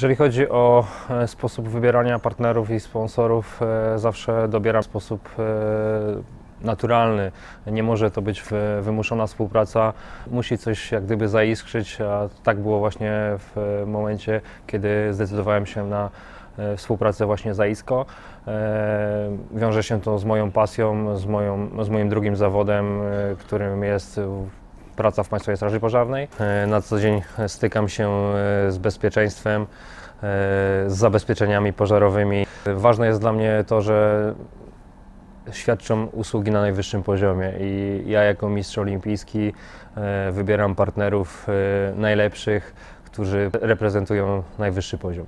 Jeżeli chodzi o e, sposób wybierania partnerów i sponsorów, e, zawsze dobieram sposób e, naturalny. Nie może to być wy- wymuszona współpraca, musi coś jak gdyby zaiskrzyć, a tak było właśnie w momencie, kiedy zdecydowałem się na e, współpracę właśnie za ISKO. E, Wiąże się to z moją pasją, z, moją, z moim drugim zawodem, e, którym jest praca w Państwowej Straży Pożarnej. Na co dzień stykam się z bezpieczeństwem, z zabezpieczeniami pożarowymi. Ważne jest dla mnie to, że świadczą usługi na najwyższym poziomie i ja jako mistrz olimpijski e, wybieram partnerów e, najlepszych, którzy reprezentują najwyższy poziom.